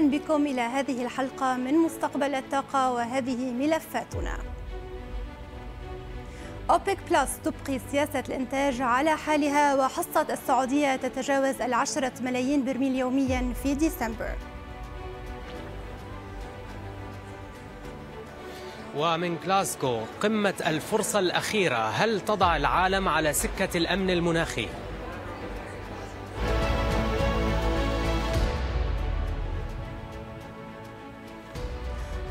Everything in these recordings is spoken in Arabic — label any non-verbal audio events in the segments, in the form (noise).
بكم إلى هذه الحلقة من مستقبل الطاقة وهذه ملفاتنا أوبك بلس تبقي سياسة الإنتاج على حالها وحصة السعودية تتجاوز العشرة ملايين برميل يوميا في ديسمبر ومن غلاسكو قمة الفرصة الأخيرة هل تضع العالم على سكة الأمن المناخي؟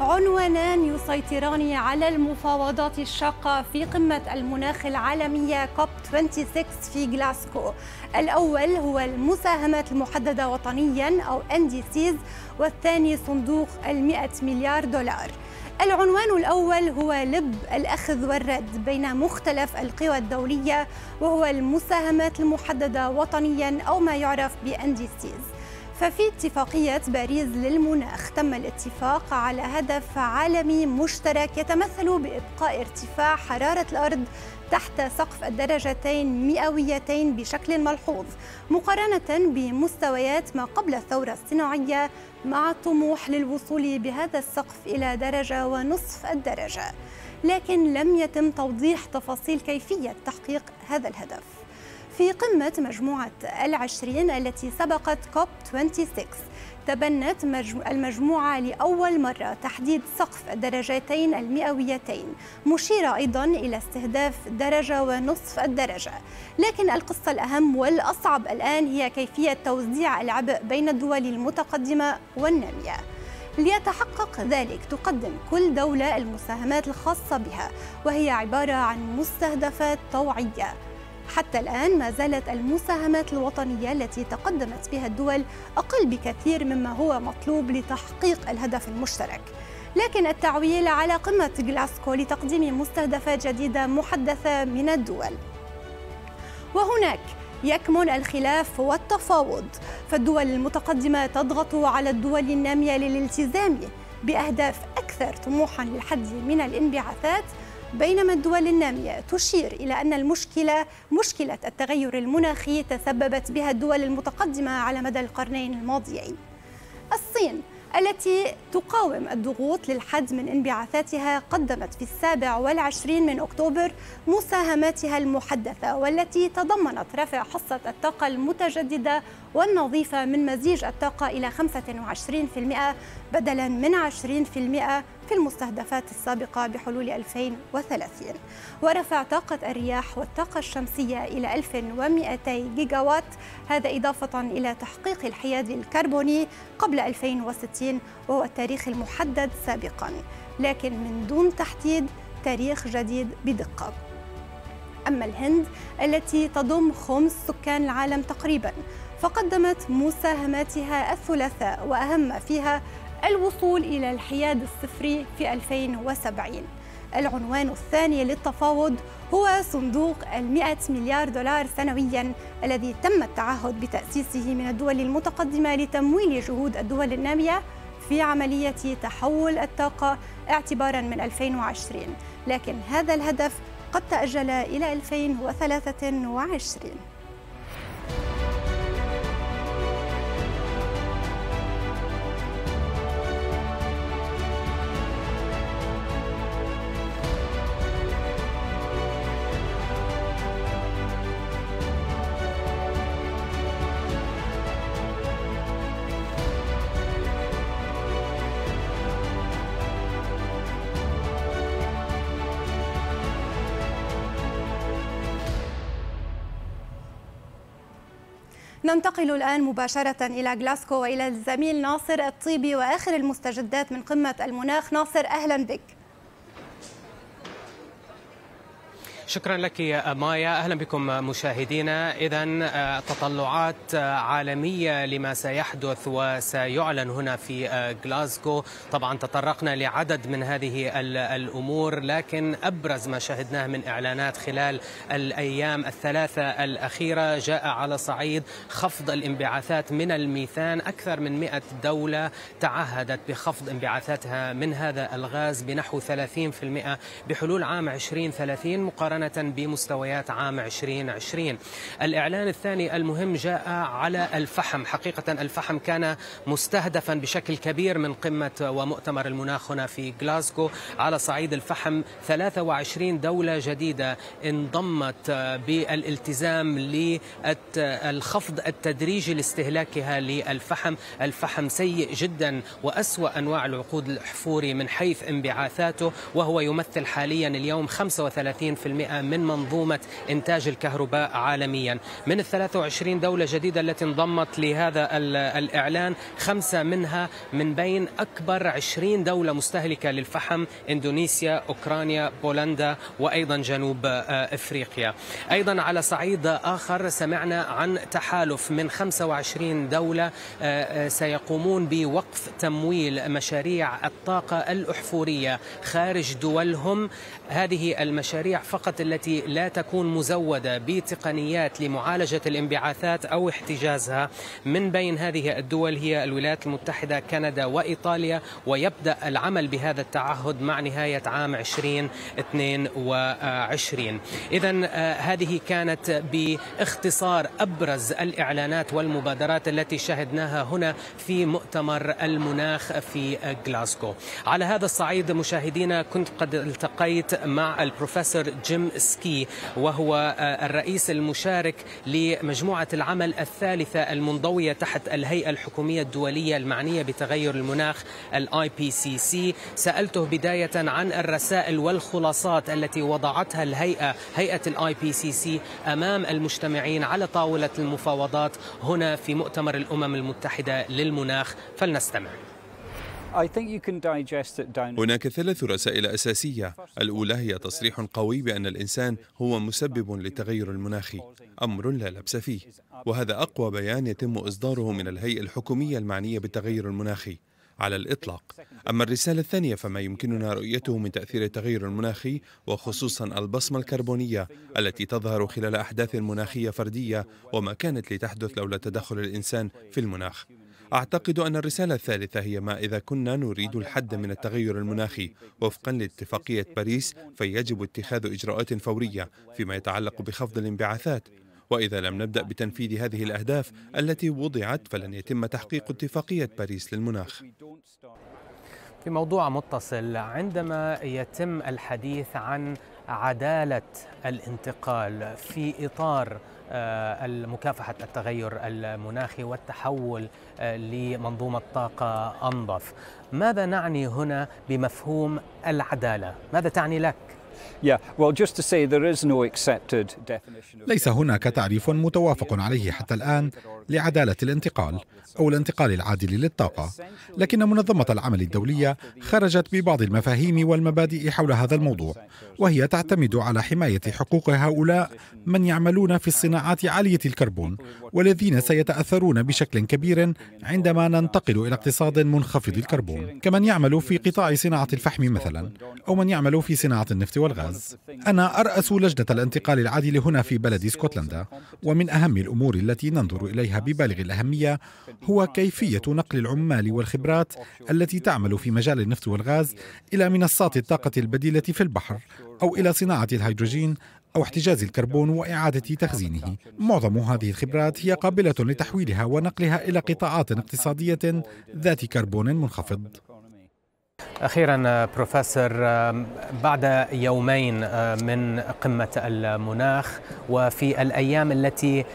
عنوانان يسيطران على المفاوضات الشاقة في قمة المناخ العالمية كوب 26 في غلاسكو. الأول هو المساهمات المحددة وطنيا أو NDCs والثاني صندوق المئة مليار دولار. العنوان الأول هو لب الأخذ والرد بين مختلف القوى الدولية وهو المساهمات المحددة وطنيا أو ما يعرف ب NDCs ففي اتفاقية باريس للمناخ تم الاتفاق على هدف عالمي مشترك يتمثل بإبقاء ارتفاع حرارة الأرض تحت سقف الدرجتين مئويتين بشكل ملحوظ مقارنة بمستويات ما قبل الثورة الصناعية مع الطموح للوصول بهذا السقف إلى درجة ونصف الدرجة. لكن لم يتم توضيح تفاصيل كيفية تحقيق هذا الهدف. في قمة مجموعة العشرين التي سبقت كوب 26 تبنت المجموعة لأول مرة تحديد سقف الدرجتين المئويتين مشيرة أيضا إلى استهداف درجة ونصف الدرجة. لكن القصة الأهم والأصعب الآن هي كيفية توزيع العبء بين الدول المتقدمة والنامية. ليتحقق ذلك تقدم كل دولة المساهمات الخاصة بها وهي عبارة عن مستهدفات طوعية حتى الآن ما زالت المساهمات الوطنية التي تقدمت بها الدول أقل بكثير مما هو مطلوب لتحقيق الهدف المشترك. لكن التعويل على قمة غلاسكو لتقديم مستهدفات جديدة محدثة من الدول. وهناك يكمن الخلاف والتفاوض. فالدول المتقدمة تضغط على الدول النامية للالتزام بأهداف أكثر طموحا للحد من الانبعاثات بينما الدول النامية تشير إلى أن المشكلة مشكلة التغير المناخي تسببت بها الدول المتقدمة على مدى القرنين الماضيين. الصين التي تقاوم الضغوط للحد من انبعاثاتها قدمت في السابع والعشرين من أكتوبر مساهماتها المحدثة والتي تضمنت رفع حصة الطاقة المتجددة والنظيفة من مزيج الطاقة إلى 25% بدلا من 20% في المستهدفات السابقة بحلول 2030 ورفع طاقة الرياح والطاقة الشمسية إلى 1200 جيجاوات هذا إضافة إلى تحقيق الحياد الكربوني قبل 2060 وهو التاريخ المحدد سابقا لكن من دون تحديد تاريخ جديد بدقة. أما الهند التي تضم خمس سكان العالم تقريبا فقدمت مساهماتها الثلاثاء وأهم فيها الوصول إلى الحياد الصفري في 2070 العنوان الثاني للتفاوض هو صندوق المئة مليار دولار سنويا الذي تم التعهد بتأسيسه من الدول المتقدمة لتمويل جهود الدول النامية في عملية تحول الطاقة اعتبارا من 2020 لكن هذا الهدف قد تأجل إلى 2023 ننتقل الآن مباشرة إلى غلاسكو وإلى الزميل ناصر الطيبي وآخر المستجدات من قمة المناخ. ناصر أهلا بك. شكرا لك يا مايا. أهلا بكم مشاهدينا. اذا تطلعات عالمية لما سيحدث وسيعلن هنا في غلاسكو طبعا تطرقنا لعدد من هذه الأمور لكن أبرز ما شهدناه من إعلانات خلال الأيام الثلاثة الأخيرة جاء على صعيد خفض الانبعاثات من الميثان. أكثر من 100 دولة تعهدت بخفض انبعاثاتها من هذا الغاز بنحو 30% بحلول عام 2030 مقارنة بمستويات عام 2020 الإعلان الثاني المهم جاء على الفحم. حقيقة الفحم كان مستهدفا بشكل كبير من قمة ومؤتمر المناخ هنا في غلاسكو على صعيد الفحم 23 دولة جديدة انضمت بالالتزام للخفض التدريجي لاستهلاكها للفحم. الفحم سيء جدا وأسوأ أنواع الوقود الأحفوري من حيث انبعاثاته وهو يمثل حاليا اليوم 35% من منظومة إنتاج الكهرباء عالميا. من ال 23 دولة جديدة التي انضمت لهذا الإعلان خمسة منها من بين أكبر 20 دولة مستهلكة للفحم إندونيسيا أوكرانيا بولندا وأيضا جنوب إفريقيا. أيضا على صعيد آخر سمعنا عن تحالف من 25 دولة سيقومون بوقف تمويل مشاريع الطاقة الأحفورية خارج دولهم. هذه المشاريع فقط التي لا تكون مزودة بتقنيات لمعالجة الانبعاثات أو احتجازها. من بين هذه الدول هي الولايات المتحدة كندا وإيطاليا ويبدأ العمل بهذا التعهد مع نهاية عام 2022 إذا هذه كانت باختصار أبرز الإعلانات والمبادرات التي شهدناها هنا في مؤتمر المناخ في غلاسكو على هذا الصعيد مشاهدينا كنت قد التقيت مع البروفيسور جيم سكي وهو الرئيس المشارك لمجموعة العمل الثالثة المنضوية تحت الهيئة الحكومية الدولية المعنية بتغير المناخ ال IPCC سألته بداية عن الرسائل والخلاصات التي وضعتها الهيئة هيئة ال IPCC أمام المجتمعين على طاولة المفاوضات هنا في مؤتمر الأمم المتحدة للمناخ. فلنستمع. هناك ثلاث رسائل أساسية. الأولى هي تصريح قوي بأن الإنسان هو مسبب للتغير المناخي أمر لا لبس فيه. وهذا أقوى بيان يتم إصداره من الهيئة الحكومية المعنية بالتغير المناخي على الإطلاق أما الرسالة الثانية فما يمكننا رؤيته من تأثير التغير المناخي وخصوصا البصمة الكربونية التي تظهر خلال أحداث مناخية فردية وما كانت لتحدث لولا تدخل الإنسان في المناخ. أعتقد أن الرسالة الثالثة هي ما إذا كنا نريد الحد من التغير المناخي وفقا لاتفاقية باريس فيجب اتخاذ إجراءات فورية فيما يتعلق بخفض الانبعاثات. وإذا لم نبدأ بتنفيذ هذه الأهداف التي وضعت فلن يتم تحقيق اتفاقية باريس للمناخ. في موضوع متصل عندما يتم الحديث عن عدالة الانتقال في إطار مكافحة التغير المناخي والتحول لمنظومة طاقة أنظف ماذا نعني هنا بمفهوم العدالة؟ ماذا تعني لك؟ ليس هناك تعريف متوافق عليه حتى الآن لعدالة الانتقال أو الانتقال العادل للطاقة. لكن منظمة العمل الدولية خرجت ببعض المفاهيم والمبادئ حول هذا الموضوع وهي تعتمد على حماية حقوق هؤلاء من يعملون في الصناعات عالية الكربون والذين سيتأثرون بشكل كبير عندما ننتقل إلى اقتصاد منخفض الكربون. كمن يعمل في قطاع صناعة الفحم مثلا أو من يعمل في صناعة النفط والغاز. أنا أرأس لجنة الانتقال العادل هنا في بلد اسكتلندا ومن أهم الأمور التي ننظر إليها ببالغ الأهمية هو كيفية نقل العمال والخبرات التي تعمل في مجال النفط والغاز إلى منصات الطاقة البديلة في البحر أو إلى صناعة الهيدروجين أو احتجاز الكربون وإعادة تخزينه. معظم هذه الخبرات هي قابلة لتحويلها ونقلها إلى قطاعات اقتصادية ذات كربون منخفض. أخيرا بروفيسور بعد يومين من قمة المناخ وفي الأيام التي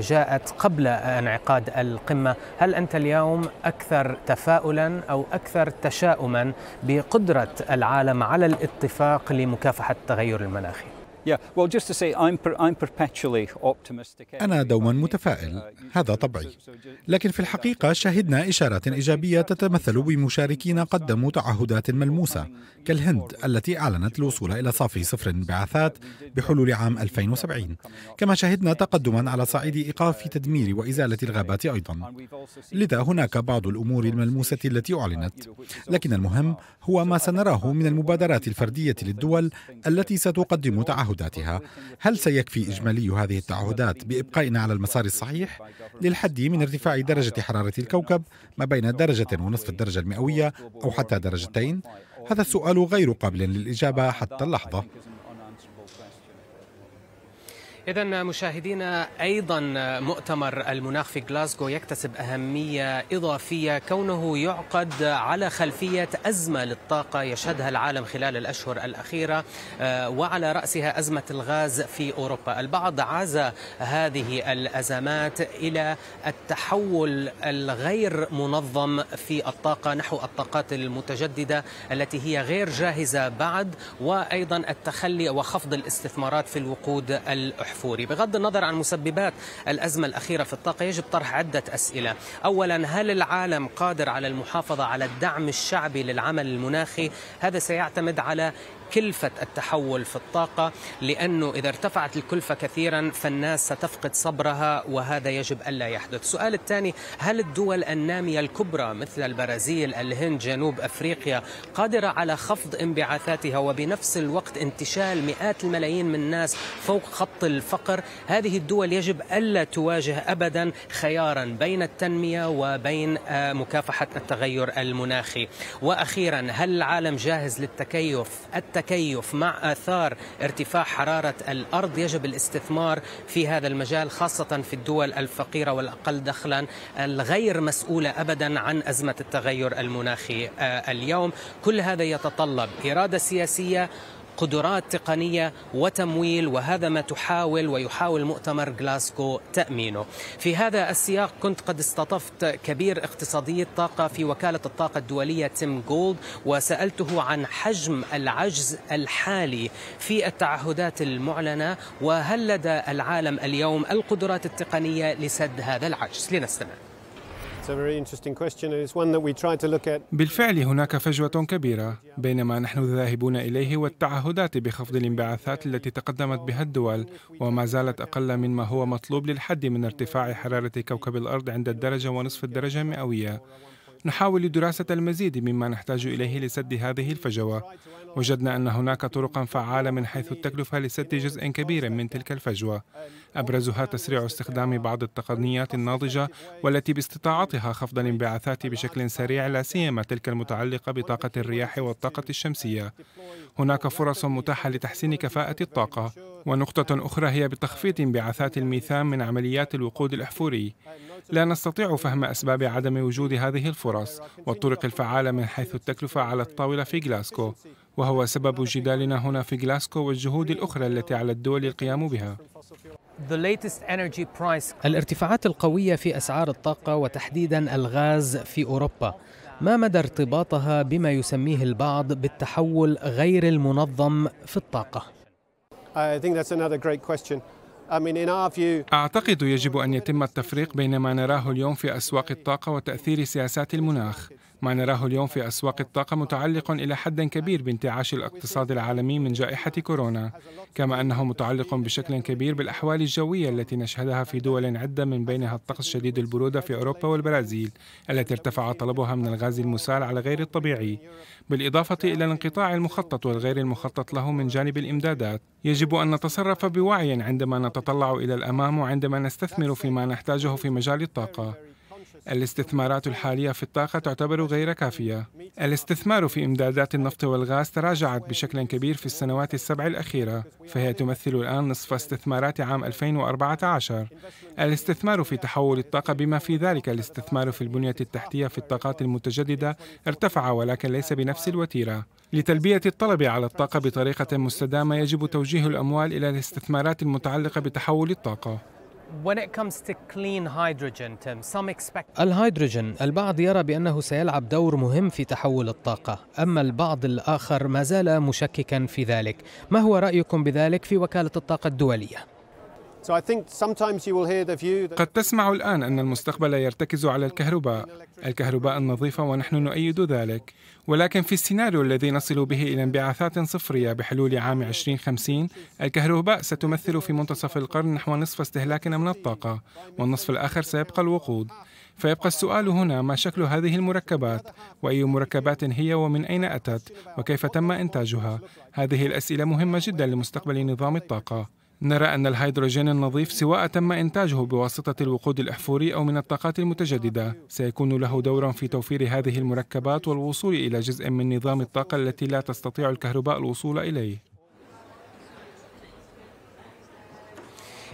جاءت قبل انعقاد القمة هل أنت اليوم أكثر تفاؤلا أو أكثر تشاؤما بقدرة العالم على الاتفاق لمكافحة التغير المناخي؟ أنا دوما متفائل. هذا طبعي لكن في الحقيقة شهدنا إشارات إيجابية تتمثل بمشاركين قدموا تعهدات ملموسة كالهند التي أعلنت الوصول إلى صافي صفر انبعاثات بحلول عام 2070 كما شهدنا تقدما على صعيد إيقاف تدمير وإزالة الغابات أيضا. لذا هناك بعض الأمور الملموسة التي أعلنت. لكن المهم هو ما سنراه من المبادرات الفردية للدول التي ستقدم تعهداتها. هل سيكفي إجمالي هذه التعهدات بإبقائنا على المسار الصحيح؟ للحد من ارتفاع درجة حرارة الكوكب ما بين درجة ونصف الدرجة المئوية أو حتى درجتين؟ هذا السؤال غير قابل للإجابة حتى اللحظة. إذا مشاهدينا أيضا مؤتمر المناخ في غلاسكو يكتسب أهمية إضافية كونه يعقد على خلفية أزمة للطاقة يشهدها العالم خلال الأشهر الأخيرة آه، وعلى رأسها أزمة الغاز في أوروبا. البعض عاز هذه الأزمات إلى التحول الغير منظم في الطاقة نحو الطاقات المتجددة التي هي غير جاهزة بعد وأيضا التخلي وخفض الاستثمارات في الوقود الأحفوري الأحفوري بغض النظر عن مسببات الأزمة الأخيرة في الطاقة يجب طرح عدة أسئلة. أولا هل العالم قادر على المحافظة على الدعم الشعبي للعمل المناخي؟ هذا سيعتمد على كلفة التحول في الطاقة لأنه إذا ارتفعت الكلفة كثيرا فالناس ستفقد صبرها وهذا يجب ألا يحدث. السؤال الثاني هل الدول النامية الكبرى مثل البرازيل الهند جنوب أفريقيا قادرة على خفض انبعاثاتها وبنفس الوقت انتشال مئات الملايين من الناس فوق خط الفقر؟ هذه الدول يجب ألا تواجه أبدا خيارا بين التنمية وبين آه، مكافحة التغير المناخي. وأخيرا هل العالم جاهز للتكيف؟ التكيف مع آثار ارتفاع حرارة الأرض يجب الاستثمار في هذا المجال خاصة في الدول الفقيرة والأقل دخلا الغير مسؤولة أبدا عن أزمة التغير المناخي آه، اليوم. كل هذا يتطلب إرادة سياسية قدرات تقنية وتمويل وهذا ما تحاول ويحاول مؤتمر غلاسكو تأمينه. في هذا السياق كنت قد استضفت كبير اقتصادي الطاقة في وكالة الطاقة الدولية تيم جولد وسألته عن حجم العجز الحالي في التعهدات المعلنة وهل لدى العالم اليوم القدرات التقنية لسد هذا العجز؟ لنستمع. بالفعل هناك فجوة كبيرة بين ما نحن ذاهبون إليه والتعهدات بخفض الانبعاثات التي تقدمت بها الدول وما زالت أقل مما هو مطلوب للحد من ارتفاع حرارة كوكب الأرض عند الدرجة ونصف الدرجة المئوية. نحاول دراسة المزيد مما نحتاج إليه لسد هذه الفجوة. وجدنا أن هناك طرقا فعالة من حيث التكلفة لسد جزء كبير من تلك الفجوة. أبرزها تسريع استخدام بعض التقنيات الناضجة والتي باستطاعتها خفض الانبعاثات بشكل سريع لا سيما تلك المتعلقة بطاقة الرياح والطاقة الشمسية. هناك فرص متاحة لتحسين كفاءة الطاقة. ونقطة أخرى هي بتخفيض انبعاثات الميثان من عمليات الوقود الأحفوري. لا نستطيع فهم أسباب عدم وجود هذه الفرص والطرق الفعالة من حيث التكلفة على الطاولة في غلاسكو وهو سبب جدالنا هنا في غلاسكو والجهود الأخرى التي على الدول القيام بها. (laughs) الارتفاعات القوية في أسعار الطاقة وتحديدا الغاز في أوروبا. ما مدى ارتباطها بما يسميه البعض بالتحول غير المنظم في الطاقة؟ أعتقد يجب أن يتم التفريق بين ما نراه اليوم في أسواق الطاقة وتأثير سياسات المناخ. ما نراه اليوم في أسواق الطاقة متعلق إلى حد كبير بانتعاش الاقتصاد العالمي من جائحة كورونا. كما أنه متعلق بشكل كبير بالأحوال الجوية التي نشهدها في دول عدة من بينها الطقس شديد البرودة في أوروبا والبرازيل التي ارتفع طلبها من الغاز المسال على غير الطبيعي. بالإضافة إلى الانقطاع المخطط والغير المخطط له من جانب الإمدادات يجب أن نتصرف بوعي عندما نتطلع إلى الأمام وعندما نستثمر فيما نحتاجه في مجال الطاقة. الاستثمارات الحالية في الطاقة تعتبر غير كافية. الاستثمار في إمدادات النفط والغاز تراجعت بشكل كبير في السنوات السبع الأخيرة، فهي تمثل الآن نصف استثمارات عام 2014. الاستثمار في تحول الطاقة بما في ذلك الاستثمار في البنية التحتية في الطاقات المتجددة ارتفع ولكن ليس بنفس الوتيرة. لتلبية الطلب على الطاقة بطريقة مستدامة يجب توجيه الأموال إلى الاستثمارات المتعلقة بتحول الطاقة. الهيدروجين البعض يرى بأنه سيلعب دور مهم في تحول الطاقة أما البعض الآخر ما زال مشككا في ذلك ما هو رأيكم بذلك في وكالة الطاقة الدولية؟ قد تسمع الآن أن المستقبل يرتكز على الكهرباء. الكهرباء النظيفة ونحن نؤيد ذلك. ولكن في السيناريو الذي نصل به إلى انبعاثات صفرية بحلول عام 2050 الكهرباء ستمثل في منتصف القرن نحو نصف استهلاكنا من الطاقة والنصف الآخر سيبقى الوقود. فيبقى السؤال هنا ما شكل هذه المركبات؟ وأي مركبات هي؟ ومن أين أتت؟ وكيف تم إنتاجها؟ هذه الأسئلة مهمة جدا لمستقبل نظام الطاقة. نرى أن الهيدروجين النظيف سواء تم إنتاجه بواسطة الوقود الأحفوري أو من الطاقات المتجددة. سيكون له دور في توفير هذه المركبات والوصول إلى جزء من نظام الطاقة التي لا تستطيع الكهرباء الوصول إليه.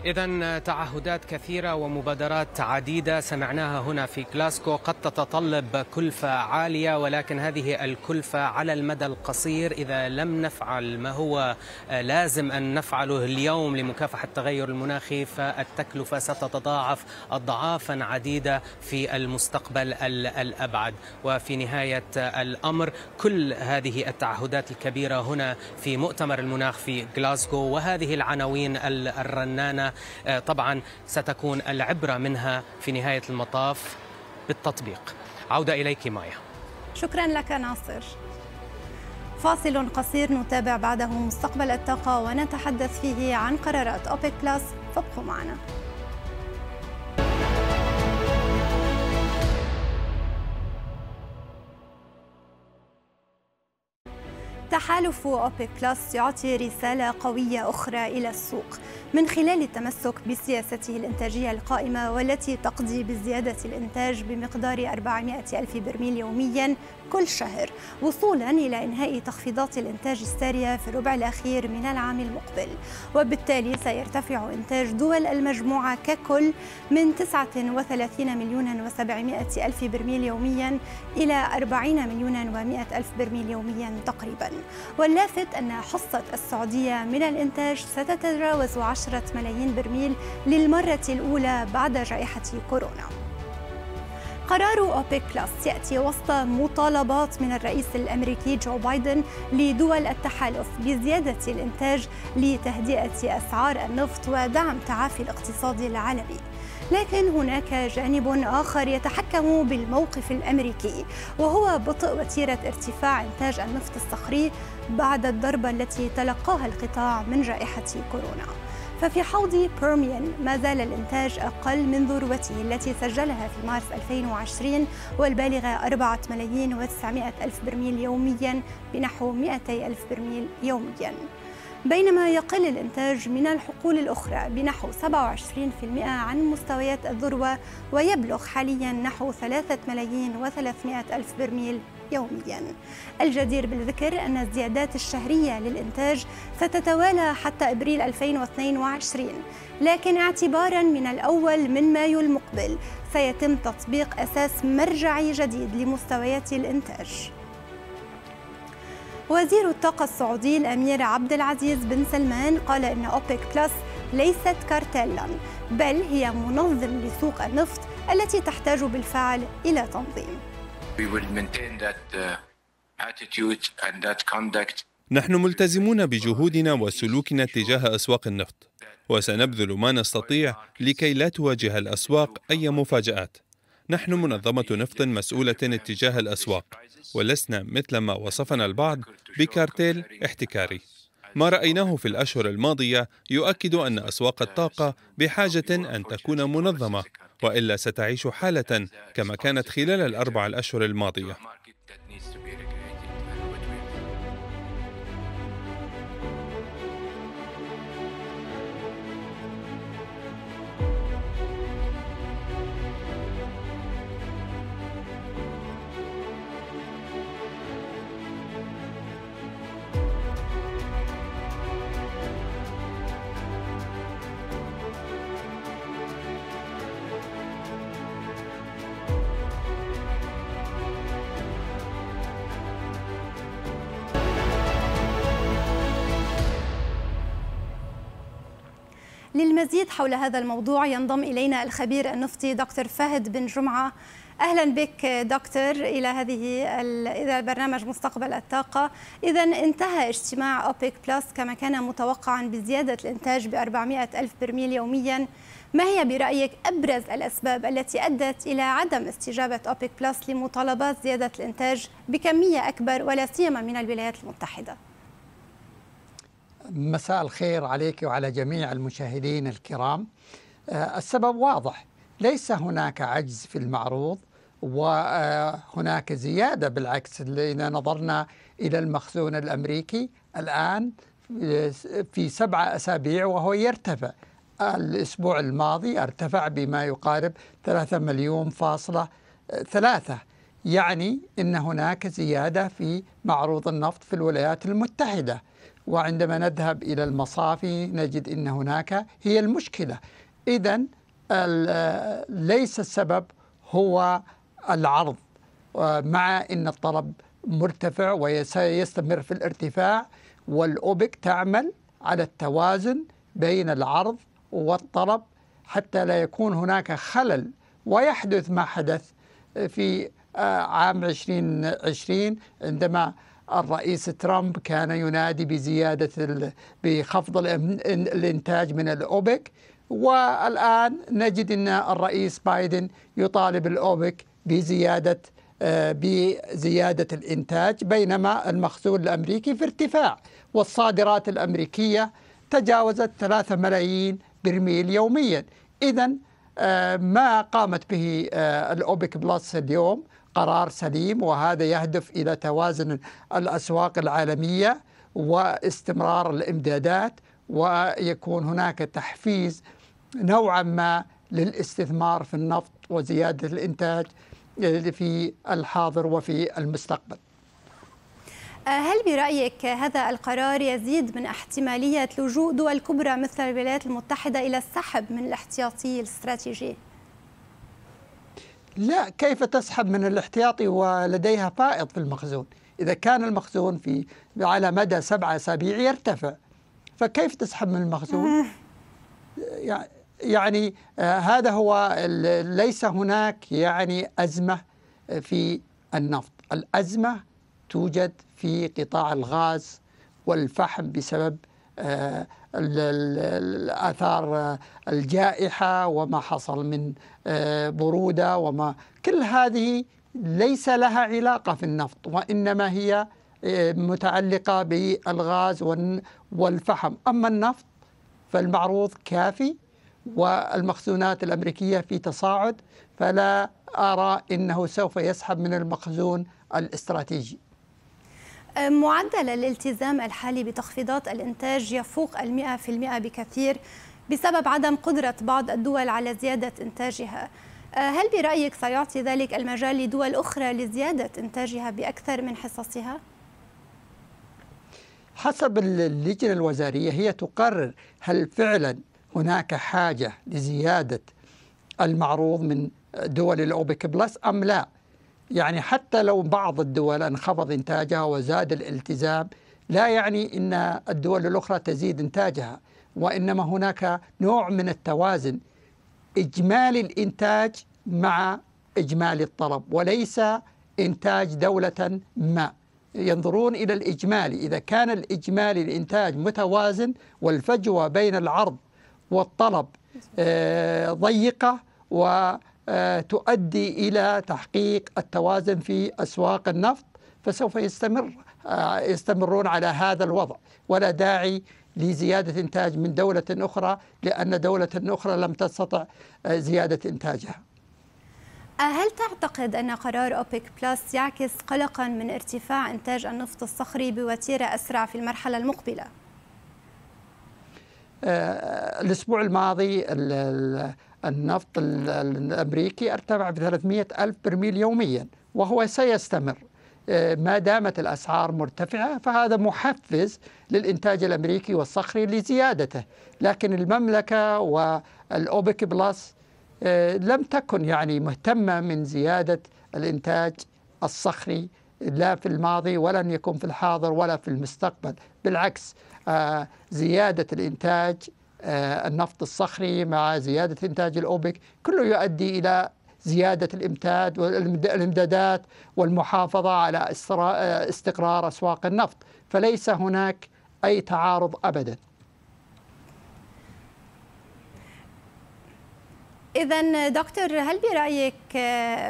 إذا تعهدات كثيرة ومبادرات عديدة سمعناها هنا في كلاسكو قد تتطلب كلفة عالية ولكن هذه الكلفة على المدى القصير إذا لم نفعل ما هو لازم أن نفعله اليوم لمكافحة التغير المناخي فالتكلفة ستتضاعف أضعافا عديدة في المستقبل الأبعد. وفي نهاية الأمر كل هذه التعهدات الكبيرة هنا في مؤتمر المناخ في غلاسكو وهذه العناوين الرنانة آه، طبعا ستكون العبرة منها في نهاية المطاف بالتطبيق. عودة إليك مايا. شكرا لك ناصر. فاصل قصير نتابع بعده مستقبل الطاقة ونتحدث فيه عن قرارات أوبيك plus. فابقوا معنا. تحالف أوبك plus يعطي رسالة قوية أخرى إلى السوق. من خلال التمسك بسياسته الإنتاجية القائمة والتي تقضي بزيادة الإنتاج بمقدار 400 ألف برميل يومياً كل شهر وصولا إلى إنهاء تخفيضات الإنتاج السارية في الربع الأخير من العام المقبل. وبالتالي سيرتفع إنتاج دول المجموعة ككل من 39 مليون و700 ألف برميل يوميا إلى 40 مليون و100 ألف برميل يوميا تقريبا. واللافت أن حصة السعودية من الإنتاج ستتجاوز 10 ملايين برميل للمرة الأولى بعد جائحة كورونا. قرار أوبيك plus يأتي وسط مطالبات من الرئيس الأمريكي جو بايدن لدول التحالف بزيادة الإنتاج لتهدئة أسعار النفط ودعم تعافي الاقتصاد العالمي. لكن هناك جانب آخر يتحكم بالموقف الأمريكي وهو بطء وتيرة ارتفاع إنتاج النفط الصخري بعد الضربة التي تلقاها القطاع من جائحة كورونا. ففي حوض بيرميان ما زال الإنتاج أقل من ذروته التي سجلها في مارس 2020 والبالغة 4 ملايين و900 ألف برميل يوميا بنحو 200 ألف برميل يوميا. بينما يقل الإنتاج من الحقول الأخرى بنحو 27% عن مستويات الذروة ويبلغ حاليا نحو 3 ملايين و300 ألف برميل يوميا. الجدير بالذكر أن الزيادات الشهرية للإنتاج ستتوالى حتى إبريل 2022 لكن اعتبارا من الأول من مايو المقبل سيتم تطبيق أساس مرجعي جديد لمستويات الإنتاج. وزير الطاقة السعودي الأمير عبد العزيز بن سلمان قال إن أوبك بلس ليست كارتيلا بل هي منظم لسوق النفط التي تحتاج بالفعل إلى تنظيم. نحن ملتزمون بجهودنا وسلوكنا تجاه أسواق النفط وسنبذل ما نستطيع لكي لا تواجه الأسواق أي مفاجآت. نحن منظمة نفط مسؤولة اتجاه الأسواق ولسنا مثل ما وصفنا البعض بكارتيل احتكاري. ما رأيناه في الأشهر الماضية يؤكد أن أسواق الطاقة بحاجة أن تكون منظمة. وإلا ستعيش حالة كما كانت خلال الأربع الأشهر الماضية. للمزيد حول هذا الموضوع ينضم إلينا الخبير النفطي دكتور فهد بن جمعة. أهلا بك دكتور إلى هذه إلى برنامج مستقبل الطاقة. اذا انتهى اجتماع اوبيك plus كما كان متوقعا بزيادة الإنتاج ب 400 ألف برميل يوميا. ما هي برأيك أبرز الأسباب التي أدت إلى عدم استجابة اوبيك plus لمطالبات زيادة الإنتاج بكمية أكبر ولا سيما من الولايات المتحدة؟ مساء الخير عليك وعلى جميع المشاهدين الكرام. آه، السبب واضح ليس هناك عجز في المعروض وهناك زيادة بالعكس إذا نظرنا إلى المخزون الأمريكي الآن في سبعة أسابيع وهو يرتفع. الأسبوع الماضي ارتفع بما يقارب ثلاثة مليون فاصلة ثلاثة. يعني أن هناك زيادة في معروض النفط في الولايات المتحدة. وعندما نذهب إلى المصافي نجد أن هناك هي المشكلة. إذا ليس السبب هو العرض مع أن الطلب مرتفع وسيستمر في الارتفاع والأوبك تعمل على التوازن بين العرض والطلب حتى لا يكون هناك خلل ويحدث ما حدث في آه، عام 2020 عندما الرئيس ترامب كان ينادي بزيادة بخفض الإنتاج من الأوبك. والآن نجد أن الرئيس بايدن يطالب الأوبك بزيادة آه، بزيادة الإنتاج بينما المخزون الأمريكي في ارتفاع. والصادرات الأمريكية تجاوزت 3 ملايين برميل يوميا. إذا آه، ما قامت به آه، الأوبك بلس اليوم. قرار سليم وهذا يهدف إلى توازن الأسواق العالمية واستمرار الإمدادات ويكون هناك تحفيز نوعا ما للاستثمار في النفط وزيادة الإنتاج في الحاضر وفي المستقبل هل برأيك هذا القرار يزيد من احتمالية لجوء دول كبرى مثل الولايات المتحدة إلى السحب من الاحتياطي الاستراتيجي؟ لا كيف تسحب من الاحتياطي ولديها فائض في المخزون؟ إذا كان المخزون في على مدى سبعة أسابيع يرتفع فكيف تسحب من المخزون؟ (laughs) يعني آه هذا هو ليس هناك يعني أزمة في النفط. الأزمة توجد في قطاع الغاز والفحم بسبب آه الآثار آه، الجائحة وما حصل من آه، برودة وما كل هذه ليس لها علاقة في النفط وإنما هي متعلقة بالغاز والفحم. أما النفط فالمعروض كافي والمخزونات الأمريكية في تصاعد فلا أرى أنه سوف يسحب من المخزون الاستراتيجي. معدل الالتزام الحالي بتخفيضات الإنتاج يفوق المئة في المئة بكثير بسبب عدم قدرة بعض الدول على زيادة إنتاجها هل برأيك سيعطي ذلك المجال لدول أخرى لزيادة إنتاجها بأكثر من حصصها؟ حسب اللجنة الوزارية هي تقرر هل فعلا هناك حاجة لزيادة المعروض من دول الأوبك بلس أم لا يعني حتى لو بعض الدول انخفض إنتاجها وزاد الالتزام لا يعني أن الدول الأخرى تزيد إنتاجها وإنما هناك نوع من التوازن إجمالي الإنتاج مع إجمالي الطلب وليس إنتاج دولة ما. ينظرون إلى الإجمالي إذا كان الإجمالي الإنتاج متوازن والفجوة بين العرض والطلب آه، ضيقة وتؤدي إلى تحقيق التوازن في أسواق النفط فسوف يستمر آه، يستمرون على هذا الوضع ولا داعي لزيادة إنتاج من دولة أخرى لأن دولة أخرى لم تستطع آه، زيادة إنتاجها هل تعتقد أن قرار أوبك بلس يعكس قلقا من ارتفاع إنتاج النفط الصخري بوتيرة أسرع في المرحلة المقبلة؟ آه، الأسبوع الماضي النفط الأمريكي أرتفع ب 300 ألف برميل يوميا وهو سيستمر. آه، ما دامت الأسعار مرتفعة فهذا محفز للإنتاج الأمريكي والصخري لزيادته. لكن المملكة والأوبك plus آه، لم تكن يعني مهتمة من زيادة الإنتاج الصخري لا في الماضي ولن يكون في الحاضر ولا في المستقبل. بالعكس آه، زيادة الإنتاج النفط الصخري مع زيادة إنتاج الأوبك كله يؤدي إلى زيادة الإمداد والإمدادات والمحافظة على استقرار أسواق النفط فليس هناك أي تعارض أبداً إذا دكتور هل برأيك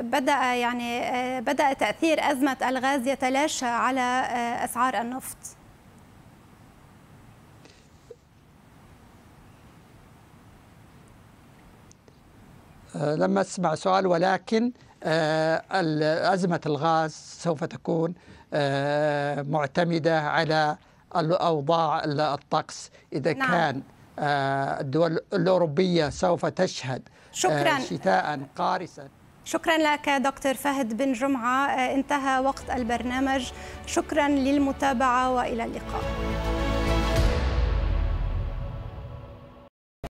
بدأ يعني بدأ تأثير أزمة الغاز يتلاشى على أسعار النفط؟ لما اسمع سؤال ولكن أزمة الغاز سوف تكون معتمدة على الأوضاع الطقس إذا نعم. كان الدول الأوروبية سوف تشهد شكرا. شتاء قارسا. شكرا لك دكتور فهد بن جمعة. انتهى وقت البرنامج. شكرا للمتابعة وإلى اللقاء.